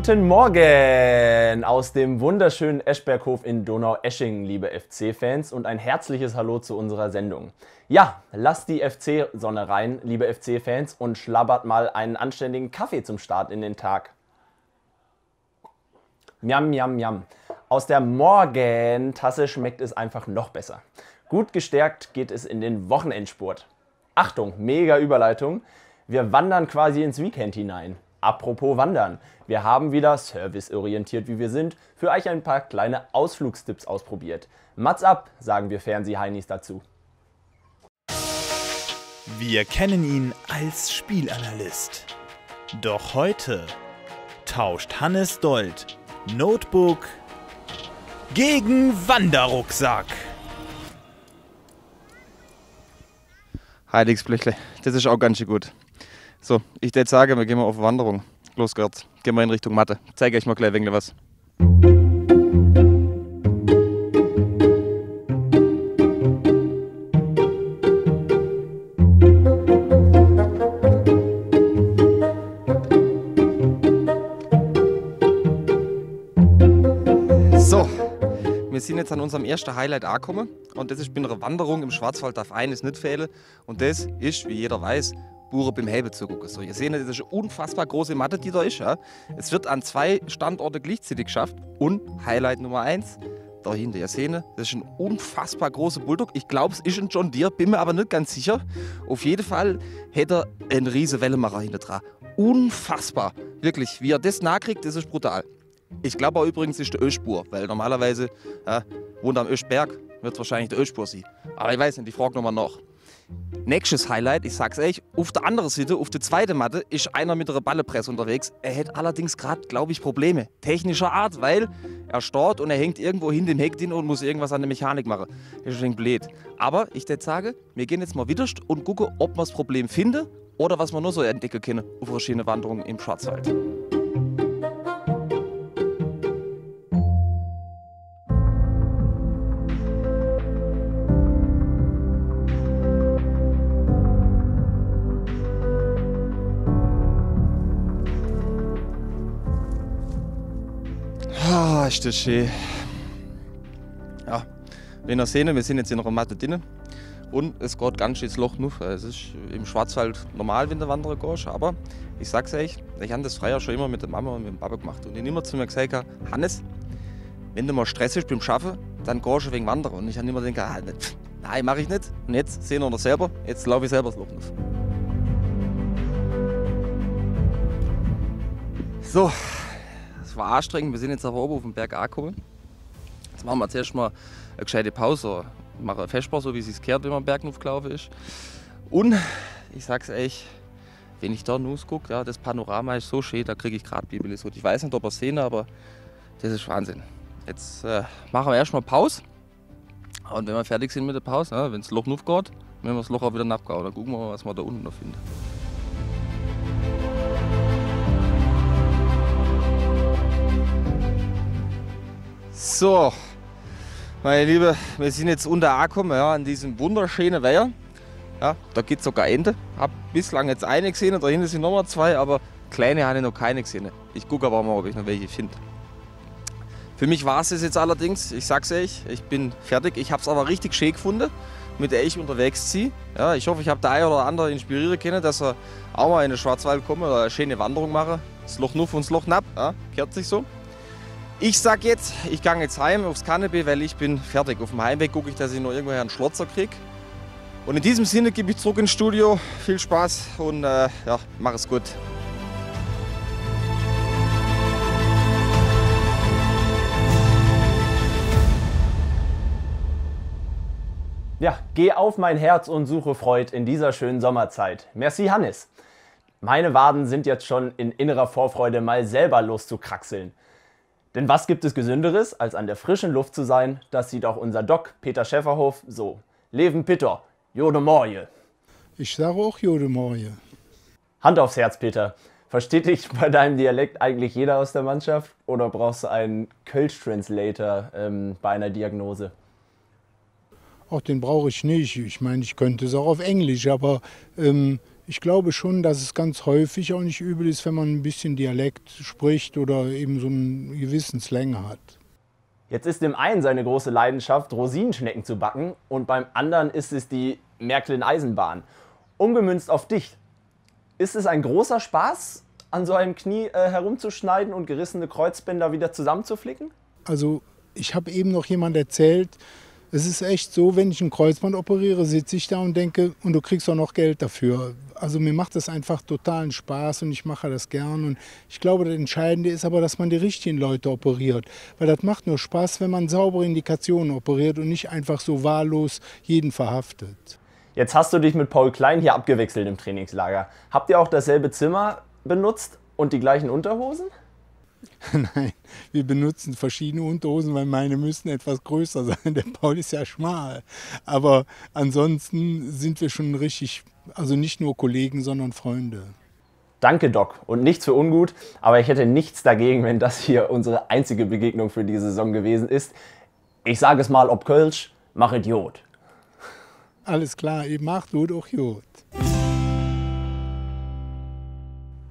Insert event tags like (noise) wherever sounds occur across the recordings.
Guten Morgen aus dem wunderschönen Eschberghof in Donaueschingen, liebe FC-Fans, und ein herzliches Hallo zu unserer Sendung. Ja, lasst die FC-Sonne rein, liebe FC-Fans, und schlabbert mal einen anständigen Kaffee zum Start in den Tag. Miam, miam, miam. Aus der Morgentasse schmeckt es einfach noch besser. Gut gestärkt geht es in den Wochenendspurt. Achtung, mega Überleitung. Wir wandern quasi ins Weekend hinein. Apropos Wandern. Wir haben wieder, serviceorientiert wie wir sind, für euch ein paar kleine Ausflugstipps ausprobiert. Mats ab, sagen wir Fernsehheinis dazu. Wir kennen ihn als Spielanalyst. Doch heute tauscht Hannes Dold Notebook gegen Wanderrucksack. Heiligsblechle, das ist auch ganz schön gut. So, ich würde sagen, wir gehen mal auf Wanderung. Los geht's. Gehen wir in Richtung Matte. Zeige euch mal gleich ein was. So, wir sind jetzt an unserem ersten Highlight angekommen und das ist bei einer Wanderung im Schwarzwald darf eines nicht fehlen und das ist, wie jeder weiß, Bure beim Hebe zu gucken. So, ihr seht, das ist eine unfassbar große Matte, die da ist. Ja. Es wird an zwei Standorten gleichzeitig geschafft. Und Highlight Nummer eins, da hinter, ihr seht, das ist ein unfassbar großer Bulldog. Ich glaube, es ist ein John Deere, bin mir aber nicht ganz sicher. Auf jeden Fall hätte er einen riesen Wellemacher hinter dran. Unfassbar. Wirklich, wie er das nachkriegt, das ist brutal. Ich glaube auch übrigens ist die Ölspur, weil normalerweise ja, wohnt am Öschberg, wird es wahrscheinlich die Ölspur sein. Aber ich weiß nicht, die frage nochmal nach. Nächstes Highlight, ich sag's euch, auf der anderen Seite, auf der zweiten Matte, ist einer mit einer Ballepresse unterwegs. Er hat allerdings gerade, glaube ich, Probleme. Technischer Art, weil er starrt und er hängt irgendwo hinter dem Heck drin und muss irgendwas an der Mechanik machen. Das ist ein blöd. Aber ich würde sagen, wir gehen jetzt mal wieder und gucken, ob wir das Problem finden oder was wir nur so entdecken können auf verschiedene Wanderungen im Schwarzwald. Ist das schön. Ja, wenn ihr seht, wir sind jetzt in einer Matte drin und es geht ganz schön ins Loch nuff. Es ist im Schwarzwald normal, wenn du wandern gehst, aber ich sag's euch, ich habe das früher schon immer mit der Mama und mit dem Papa gemacht und ich immer zu mir gesagt, Hannes, wenn du mal Stress hast beim Schaffen, dann gehst du wegen Wandern. Und ich habe immer gedacht, ah, nein, mache ich nicht. Und jetzt sehen wir das selber, jetzt laufe ich selber das Loch nuff. So, es war anstrengend, wir sind jetzt auf dem Berg angekommen. Jetzt machen wir zuerst mal eine gescheite Pause, machen Festbar, so wie es sich gehört, wenn man Berg aufgelaufen ist. Und ich sag's euch, wenn ich da gucke, ja, das Panorama ist so schön, da kriege ich gerade Bibelesot. Ich weiß nicht, ob ihr es sehen, aber das ist Wahnsinn. Jetzt äh, machen wir erstmal Pause. Und wenn wir fertig sind mit der Pause, ja, wenn das Loch aufgeht, wenn wir das Loch auch wieder nachgehen, dann gucken wir mal, was wir da unten noch finden. So, meine Liebe, wir sind jetzt unter angekommen, ja, an diesem wunderschönen Weiher. Ja, da gibt es sogar Ende. Hab bislang jetzt eine gesehen, da hinten sind nochmal zwei, aber kleine habe ich noch keine gesehen. Ich gucke aber mal, ob ich noch welche finde. Für mich war es jetzt allerdings, ich sag's euch, ich bin fertig. Ich habe es aber richtig schön gefunden, mit der ich unterwegs ziehe. Ja, ich hoffe, ich habe der ein oder andere inspirieren können, dass er auch mal in den Schwarzwald kommen oder eine schöne Wanderung machen. Das Loch Nuff und das Loch Napp, ja, gehört sich so. Ich sag jetzt, ich gehe jetzt heim aufs Kanapee, weil ich bin fertig. Auf dem Heimweg gucke ich, dass ich noch irgendwoher einen Schlotzer kriege. Und in diesem Sinne gebe ich zurück ins Studio. Viel Spaß und äh, ja, mach es gut. Ja, geh auf mein Herz und suche Freud in dieser schönen Sommerzeit. Merci, Hannes. Meine Waden sind jetzt schon in innerer Vorfreude, mal selber loszukraxeln. Denn was gibt es Gesünderes, als an der frischen Luft zu sein? Das sieht auch unser Doc Peter Schäferhof so. Leben Peter, Jode Morje. Ich sage auch Jode Morje. Hand aufs Herz, Peter. Versteht dich bei deinem Dialekt eigentlich jeder aus der Mannschaft? Oder brauchst du einen Kölsch-Translator ähm, bei einer Diagnose? Auch den brauche ich nicht. Ich meine, ich könnte es auch auf Englisch, aber ähm, Ich glaube schon, dass es ganz häufig auch nicht übel ist, wenn man ein bisschen Dialekt spricht oder eben so einen gewissen Slang hat. Jetzt ist dem einen seine große Leidenschaft, Rosinenschnecken zu backen und beim anderen ist es die Märklin-Eisenbahn. Umgemünzt auf dich. Ist es ein großer Spaß, an so einem Knie äh, herumzuschneiden und gerissene Kreuzbänder wieder zusammenzuflicken? Also ich habe eben noch jemand erzählt, es ist echt so, wenn ich ein Kreuzband operiere, sitze ich da und denke, und du kriegst auch noch Geld dafür. Also mir macht das einfach totalen Spaß und ich mache das gern. Und ich glaube, das Entscheidende ist aber, dass man die richtigen Leute operiert. Weil das macht nur Spaß, wenn man saubere Indikationen operiert und nicht einfach so wahllos jeden verhaftet. Jetzt hast du dich mit Paul Klein hier abgewechselt im Trainingslager. Habt ihr auch dasselbe Zimmer benutzt und die gleichen Unterhosen? (laughs) Nein, wir benutzen verschiedene Unterhosen, weil meine müssen etwas größer (laughs) sein. Der Paul ist ja schmal. Aber ansonsten sind wir schon richtig, also nicht nur Kollegen, sondern Freunde. Danke, Doc. Und nichts für ungut, aber ich hätte nichts dagegen, wenn das hier unsere einzige Begegnung für die Saison gewesen ist. Ich sage es mal ob Kölsch, mach Idiot. Alles klar, ihr macht gut auch Jod.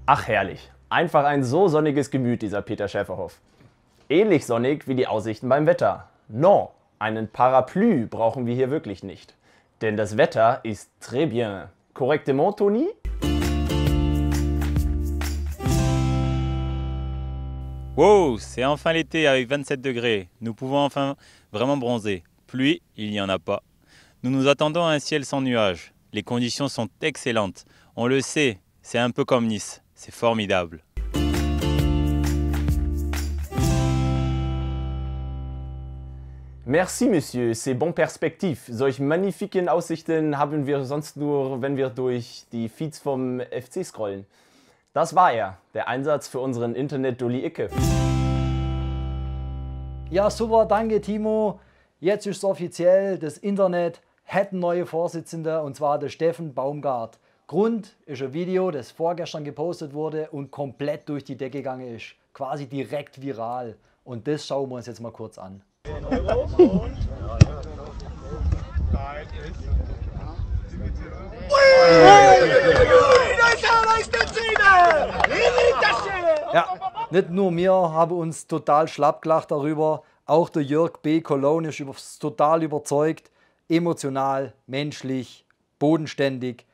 Ach herrlich. Einfach ein so sonniges Gemüt, dieser Peter Schäferhoff. Ähnlich sonnig wie die Aussichten beim Wetter. Non, einen Parapluie brauchen wir hier wirklich nicht. Denn das Wetter ist très bien. Correctement, Toni? Wow, c'est enfin l'été avec 27 degrés. Nous pouvons enfin vraiment bronzer. Pluie, il n'y en a pas. Nous nous attendons à un ciel sans nuages. Les conditions sont excellentes. On le sait, c'est un peu comme Nice. C'est formidable. Merci, Monsieur, c'est bon perspektiv. Solch magnifiken Aussichten haben wir sonst nur, wenn wir durch die Feeds vom FC scrollen. Das war er, der Einsatz für unseren Internet-Dulli Icke. Ja, super, danke Timo. Jetzt ist es offiziell, das Internet hat neue Vorsitzende und zwar der Steffen Baumgart. Grund ist ein Video, das vorgestern gepostet wurde und komplett durch die Decke gegangen ist. Quasi direkt viral. Und das schauen wir uns jetzt mal kurz an. Ja, nicht nur wir haben uns total schlapp gelacht darüber, auch der Jörg B. Cologne ist total überzeugt, emotional, menschlich, bodenständig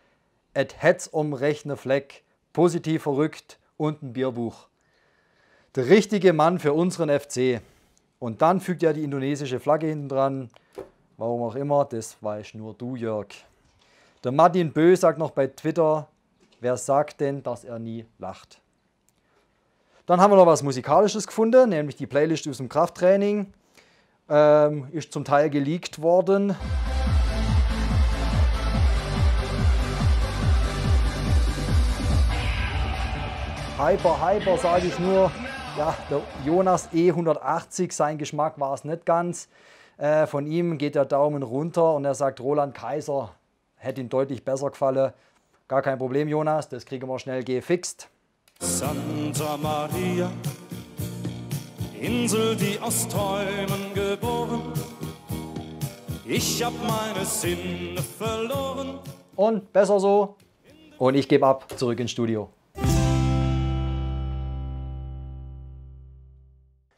et Hetz um rechten Fleck, positiv verrückt und ein Bierbuch. Der richtige Mann für unseren FC. Und dann fügt er die indonesische Flagge hinten dran. Warum auch immer, das weißt nur du, Jörg. Der Martin Bö sagt noch bei Twitter, wer sagt denn, dass er nie lacht? Dann haben wir noch was Musikalisches gefunden, nämlich die Playlist aus dem Krafttraining. Ähm, ist zum Teil geleakt worden. Hyper, Hyper sage ich nur. Ja, der Jonas E180, sein Geschmack war es nicht ganz. Äh, von ihm geht der Daumen runter und er sagt, Roland Kaiser hätte ihm deutlich besser gefallen. Gar kein Problem, Jonas, das kriegen wir schnell gefixt. Santa Maria, Insel, die aus Träumen geboren. Ich hab meine Sinne verloren. Und besser so. Und ich gebe ab, zurück ins Studio.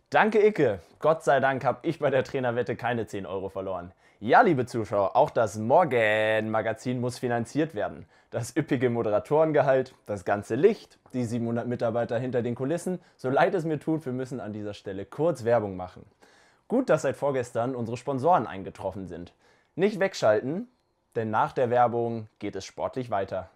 Danke, Icke. Gott sei Dank habe ich bei der Trainerwette keine 10 Euro verloren. Ja, liebe Zuschauer, auch das Morgen-Magazin muss finanziert werden. Das üppige Moderatorengehalt, das ganze Licht, die 700 Mitarbeiter hinter den Kulissen. So leid es mir tut, wir müssen an dieser Stelle kurz Werbung machen. Gut, dass seit vorgestern unsere Sponsoren eingetroffen sind. Nicht wegschalten, denn nach der Werbung geht es sportlich weiter.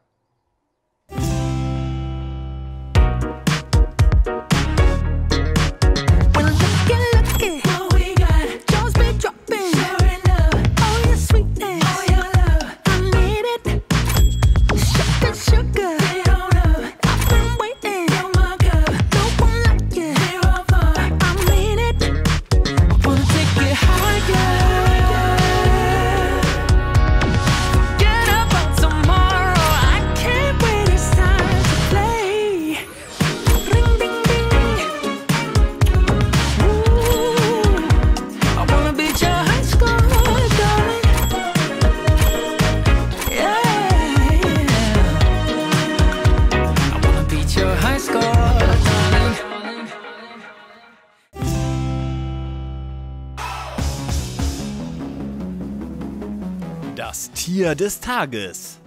Tier des Tages.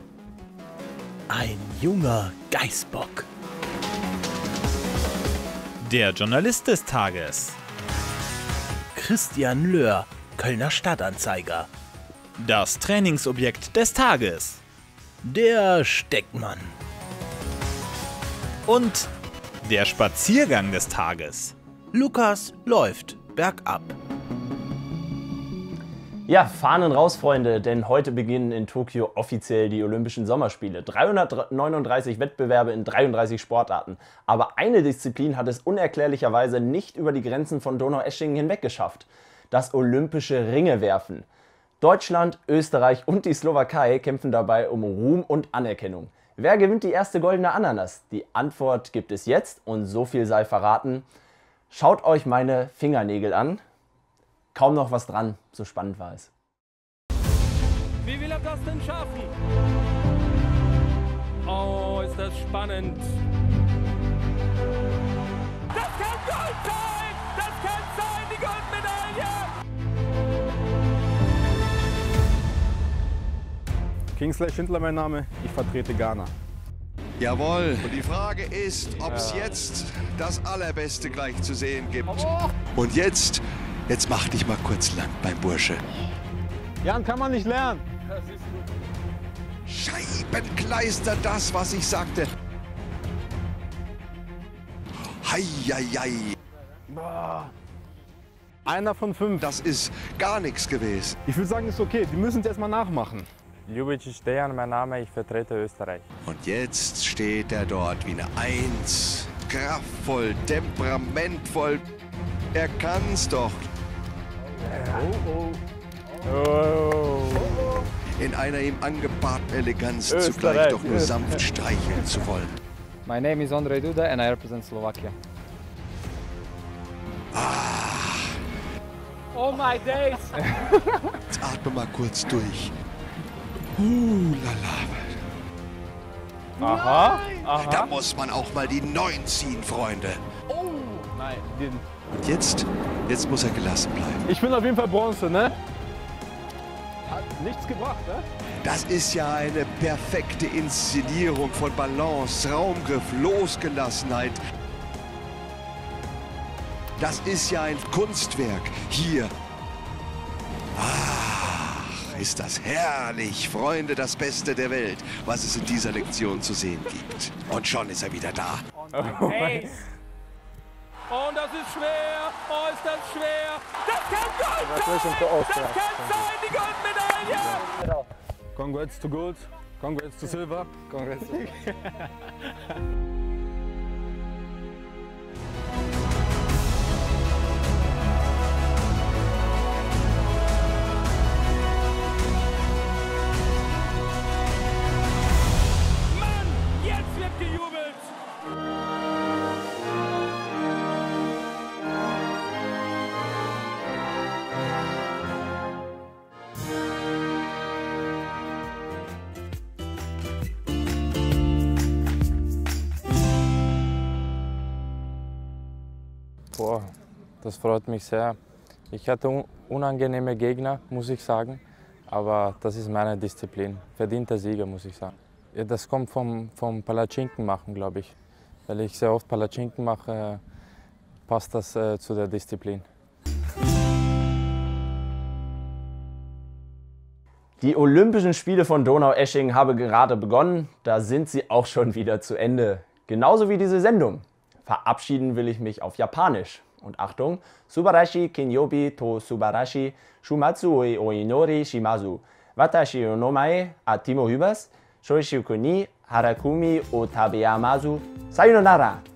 Ein junger Geißbock. Der Journalist des Tages. Christian Löhr, Kölner Stadtanzeiger. Das Trainingsobjekt des Tages. Der Steckmann. Und der Spaziergang des Tages. Lukas läuft bergab. Ja, Fahnen raus, Freunde, denn heute beginnen in Tokio offiziell die Olympischen Sommerspiele. 339 Wettbewerbe in 33 Sportarten. Aber eine Disziplin hat es unerklärlicherweise nicht über die Grenzen von Donaueschingen hinweg geschafft. Das olympische Ringewerfen. Deutschland, Österreich und die Slowakei kämpfen dabei um Ruhm und Anerkennung. Wer gewinnt die erste goldene Ananas? Die Antwort gibt es jetzt und so viel sei verraten. Schaut euch meine Fingernägel an kaum noch was dran. So spannend war es. Wie will er das denn schaffen? Oh, ist das spannend. Das kann Gold sein! Das kann sein, die Goldmedaille! Kingsley Schindler mein Name, ich vertrete Ghana. Jawohl. Und die Frage ist, ob es jetzt das Allerbeste gleich zu sehen gibt. Und jetzt Jetzt mach dich mal kurz lang beim Bursche. Jan, kann man nicht lernen. Scheibenkleister, das, was ich sagte. Heieiei. Einer von fünf. Das ist gar nichts gewesen. Ich würde sagen, ist okay. Die müssen es erstmal nachmachen. Ljubic Dejan, mein Name, ich vertrete Österreich. Und jetzt steht er dort wie eine Eins. Kraftvoll, temperamentvoll. Er kann's doch. Oh, oh. In einer ihm angebahrten Eleganz Österreich, zugleich doch nur Österreich. sanft streicheln zu wollen. My name is Andrei Duda and I represent Slovakia. Oh my days! (laughs) Jetzt atme mal kurz durch. Uh, lala. Aha, aha. Da muss man auch mal die Neun ziehen, Freunde. Oh, nein. Den, Und jetzt, jetzt muss er gelassen bleiben. ich bin auf jeden Fall Bronze, ne? Hat nichts gebracht, ne? Das ist ja eine perfekte Inszenierung von Balance, Raumgriff, Losgelassenheit. Das ist ja ein Kunstwerk. Hier. Ach, ist das herrlich, Freunde, das Beste der Welt, was es in dieser Lektion zu sehen gibt. Und schon ist er wieder da. Hey. Und das ist schwer. Oh, ist das schwer. Das kann Gold sein! Das kann sein, die Goldmedaille! Congrats to Gold, congrats to Silver. Congrats. Mann, (laughs) Boah, das freut mich sehr. Ich hatte un unangenehme Gegner, muss ich sagen, aber das ist meine Disziplin. Verdienter Sieger, muss ich sagen. Ja, das kommt vom, vom Palatschinken machen, glaube ich. Weil ich sehr oft Palatschinken mache, passt das äh, zu der Disziplin. Die Olympischen Spiele von Donaueschingen haben gerade begonnen. Da sind sie auch schon wieder zu Ende. Genauso wie diese Sendung. Verabschieden will ich mich auf Japanisch. Und Achtung, Subarashi Kinyobi to Subarashi Shumatsu oi oinori shimazu. Watashi o nomae Atimo Hübers. Shoishuku ni Harakumi o Tabeyamazu. Sayonara!